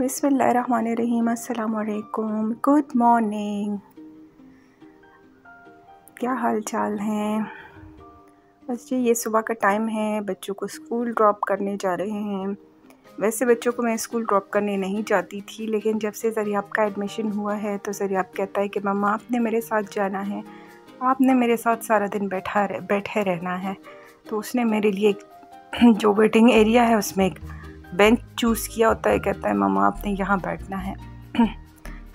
बिसमीम अल्लाम good morning. क्या हाल चाल हैं? बस जी ये सुबह का टाइम है बच्चों को स्कूल ड्रॉप करने जा रहे हैं। वैसे बच्चों को मैं स्कूल ड्रॉप करने नहीं जाती थी लेकिन जब से जरियाब का एडमिशन हुआ है तो जरियाब कहता है कि मम्मा आपने मेरे साथ जाना है। आपने मेरे साथ सारा दिन बैठा रह, बैठे रहना है। तो उसने मेरे लिए जो वेटिंग एरिया है उसमें एक बेंच चूज़ किया होता है, कहता है मामा आपने यहाँ बैठना है।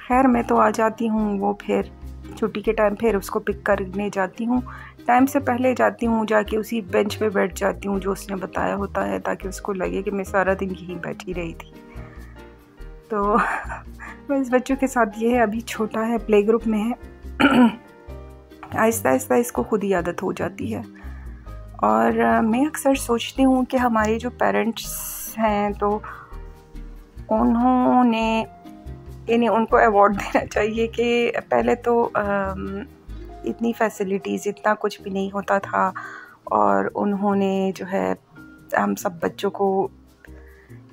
खैर, मैं तो आ जाती हूँ, वो फिर छुट्टी के टाइम फिर उसको पिक करने जाती हूँ। टाइम से पहले जाती हूँ, जाके उसी बेंच पे बैठ जाती हूँ जो उसने बताया होता है, ताकि उसको लगे कि मैं सारा दिन यहीं बैठी रही थी। तो बस बच्चों के साथ, ये है अभी छोटा है, प्ले ग्रुप में है। आहिस्ता आहिस्ता इसको खुद ही आदत हो जाती है। और मैं अक्सर सोचती हूँ कि हमारे जो पेरेंट्स हैं तो उन्होंने, यानी उनको अवार्ड देना चाहिए कि पहले तो इतनी फैसिलिटीज़ इतना कुछ भी नहीं होता था और उन्होंने जो है, हम सब बच्चों को,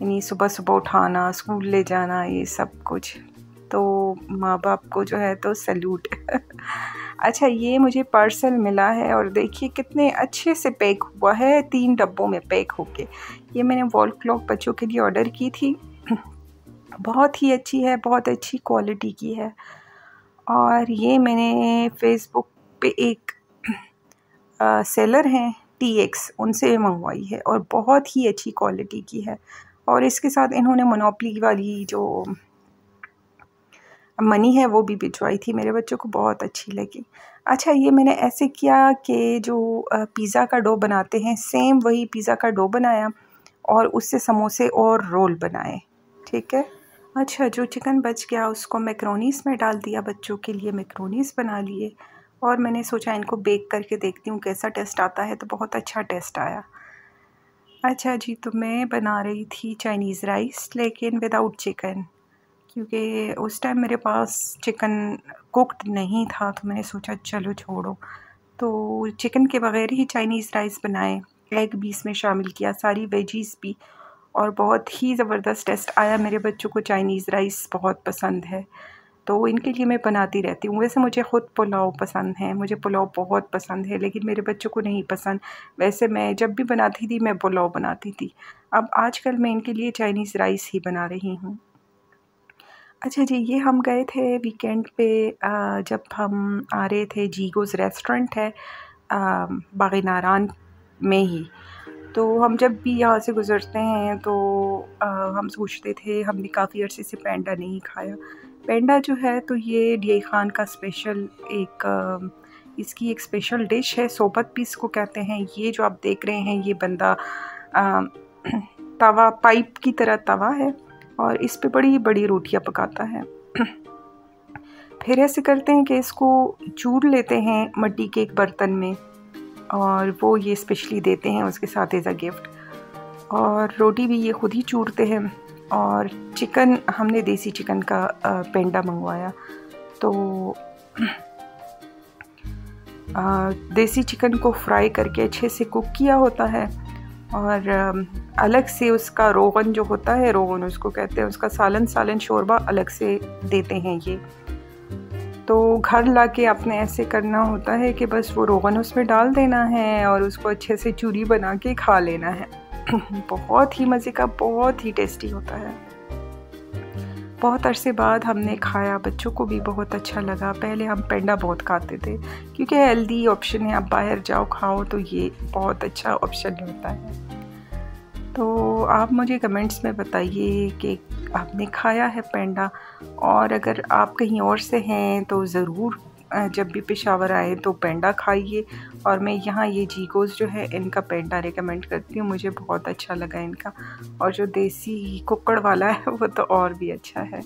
यानी सुबह सुबह उठाना स्कूल ले जाना, ये सब कुछ। तो माँ बाप को जो है तो सल्यूट अच्छा ये मुझे पार्सल मिला है और देखिए कितने अच्छे से पैक हुआ है तीन डब्बों में पैक होके। ये मैंने वॉल क्लॉक बच्चों के लिए ऑर्डर की थी। बहुत ही अच्छी है बहुत अच्छी क्वालिटी की है। और ये मैंने फेसबुक पे एक आ, सेलर हैं टी एक्स उनसे मंगवाई है और बहुत ही अच्छी क्वालिटी की है। और इसके साथ इन्होंने मोनोपली वाली जो मनी है वो भी भिजवाई थी, मेरे बच्चों को बहुत अच्छी लगी। अच्छा ये मैंने ऐसे किया कि जो पिज़्ज़ा का डो बनाते हैं, सेम वही पिज़्ज़ा का डो बनाया और उससे समोसे और रोल बनाए, ठीक है? अच्छा जो चिकन बच गया उसको मैक्रोनीस में डाल दिया, बच्चों के लिए मैक्रोनीस बना लिए और मैंने सोचा इनको बेक करके देखती हूँ कैसा टेस्ट आता है तो बहुत अच्छा टेस्ट आया। अच्छा जी तो मैं बना रही थी चाइनीज़ राइस, लेकिन विदाउट चिकन क्योंकि उस टाइम मेरे पास चिकन कुकड नहीं था तो मैंने सोचा चलो छोड़ो। तो चिकन के बगैर ही चाइनीज़ राइस बनाए एग भी इसमें शामिल किया, सारी वेजीज़ भी। और बहुत ही ज़बरदस्त टेस्ट आया मेरे बच्चों को चाइनीज़ राइस बहुत पसंद है। तो इनके लिए मैं बनाती रहती हूँ। वैसे मुझे ख़ुद पुलाव पसंद है, मुझे पुलाव बहुत पसंद है, लेकिन मेरे बच्चों को नहीं पसंद। वैसे मैं जब भी बनाती थी, मैं पुलाव बनाती थी। अब आजकल मैं इनके लिए चाइनीज़ राइस ही बना रही हूँ। अच्छा जी ये हम गए थे वीकेंड पे जब हम आ रहे थे जीगोज़ रेस्टोरेंट है बाग नारान में ही। तो हम जब भी यहाँ से गुज़रते हैं तो आ, हम सोचते थे हमने काफ़ी अरसे से पेंडा नहीं खाया। पेंडा जो है तो ये डी खान का स्पेशल एक आ, इसकी एक स्पेशल डिश है सोबत भी इसको कहते हैं। ये जो आप देख रहे हैं ये बंदा आ, तवा पाइप की तरह तवा है। और इस पे बड़ी बड़ी रोटियाँ पकाता है। फिर ऐसे करते हैं कि इसको चूर लेते हैं मट्टी के एक बर्तन में और वो ये स्पेशली देते हैं, उसके साथ एज़ अ गिफ्ट और रोटी भी ये ख़ुद ही चूरते हैं और चिकन, हमने देसी चिकन का पेंडा मंगवाया। तो देसी चिकन को फ्राई करके अच्छे से कुक किया होता है। और अलग से उसका रोगन जो होता है, रोगन उसको कहते हैं, उसका सालन सालन शोरबा अलग से देते हैं ये। तो घर ला के आपने ऐसे करना होता है कि बस वो रोगन उसमें डाल देना है और उसको अच्छे से चूरी बना के खा लेना है। बहुत ही मज़े का, बहुत ही टेस्टी होता है। बहुत अरसे बाद हमने खाया, बच्चों को भी बहुत अच्छा लगा। पहले हम पेंडा बहुत खाते थे, क्योंकि हेल्दी ऑप्शन है, आप बाहर जाओ, खाओ तो ये बहुत अच्छा ऑप्शन होता है। तो आप मुझे कमेंट्स में बताइए कि आपने खाया है पेंडा, और अगर आप कहीं और से हैं तो ज़रूर जब भी पेशावर आए तो पेंडा खाइए। और मैं यहाँ ये जीकोस जो है, इनका पेंडा रिकमेंड करती हूँ। मुझे बहुत अच्छा लगा इनका। और जो देसी कुकड़ वाला है, वो तो और भी अच्छा है।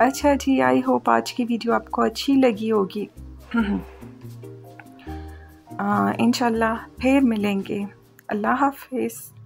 अच्छा जी आई होप आज की वीडियो आपको अच्छी लगी होगी। इन फिर मिलेंगे। अल्लाह हाफिज़।